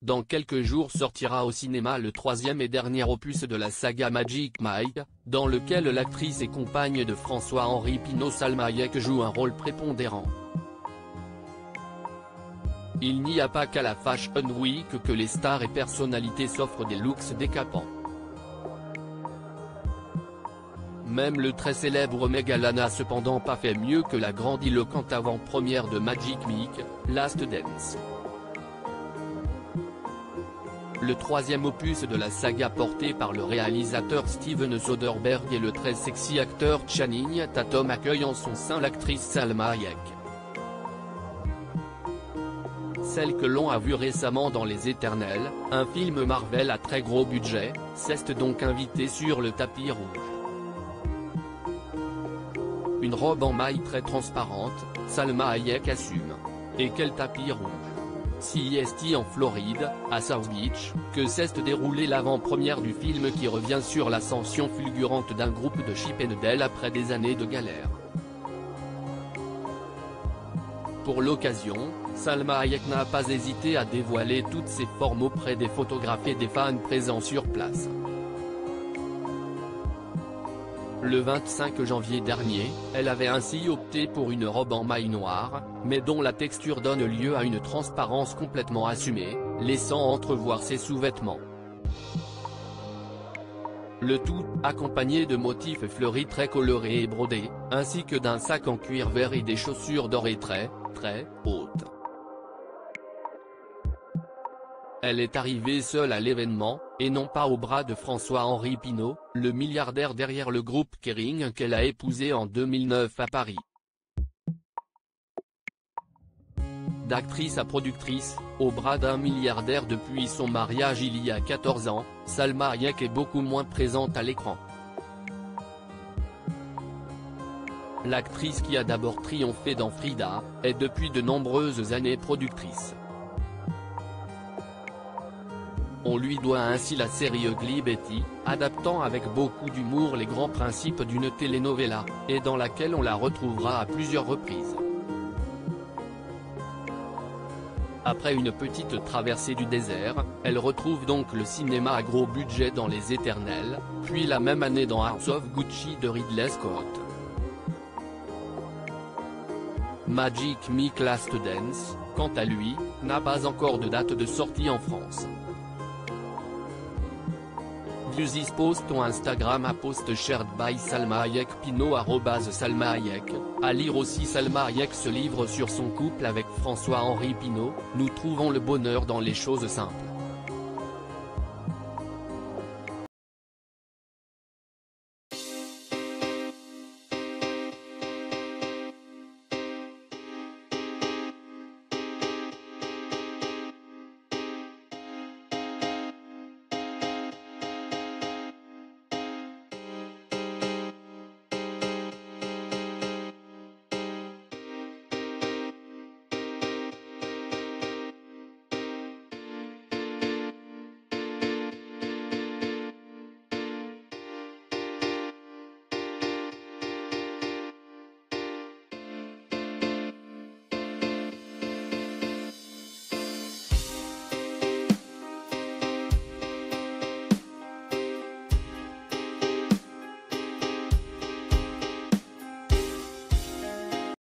Dans quelques jours sortira au cinéma le troisième et dernier opus de la saga Magic Mike, dans lequel l'actrice et compagne de François-Henri Pinault Salma Hayek joue un rôle prépondérant. Il n'y a pas qu'à la Fashion Week que les stars et personnalités s'offrent des looks décapants. Même le très célèbre Megalan n'a cependant pas fait mieux que la grandiloquente avant-première de Magic Mike, Last Dance. Le troisième opus de la saga porté par le réalisateur Steven Soderbergh et le très sexy acteur Channing Tatum accueille en son sein l'actrice Salma Hayek. Celle que l'on a vue récemment dans Les Éternels, un film Marvel à très gros budget, s'est donc invitée sur le tapis rouge. Une robe en maille très transparente, Salma Hayek assume. Et quel tapis rouge? CIST en Floride, à South Beach, que s'est déroulée l'avant-première du film qui revient sur l'ascension fulgurante d'un groupe de Chippendale après des années de galère. Pour l'occasion, Salma Hayek n'a pas hésité à dévoiler toutes ses formes auprès des photographes et des fans présents sur place. Le 25 janvier dernier, elle avait ainsi opté pour une robe en maille noire, mais dont la texture donne lieu à une transparence complètement assumée, laissant entrevoir ses sous-vêtements. Le tout, accompagné de motifs fleuris très colorés et brodés, ainsi que d'un sac en cuir vert et des chaussures dorées très, très, hautes. Elle est arrivée seule à l'événement, et non pas au bras de François-Henri Pinault, le milliardaire derrière le groupe Kering qu'elle a épousé en 2009 à Paris. D'actrice à productrice, au bras d'un milliardaire depuis son mariage il y a 14 ans, Salma Hayek est beaucoup moins présente à l'écran. L'actrice qui a d'abord triomphé dans Frida, est depuis de nombreuses années productrice. On lui doit ainsi la série Ugly Betty, adaptant avec beaucoup d'humour les grands principes d'une telenovela, et dans laquelle on la retrouvera à plusieurs reprises. Après une petite traversée du désert, elle retrouve donc le cinéma à gros budget dans Les Éternels, puis la même année dans Hearts of Gucci de Ridley Scott. Magic Mike Last Dance, quant à lui, n'a pas encore de date de sortie en France. This post on Instagram à post shared by Salma Hayek Pino Salma Hayek, à lire aussi Salma Hayek se livre sur son couple avec François-Henri Pinault, nous trouvons le bonheur dans les choses simples.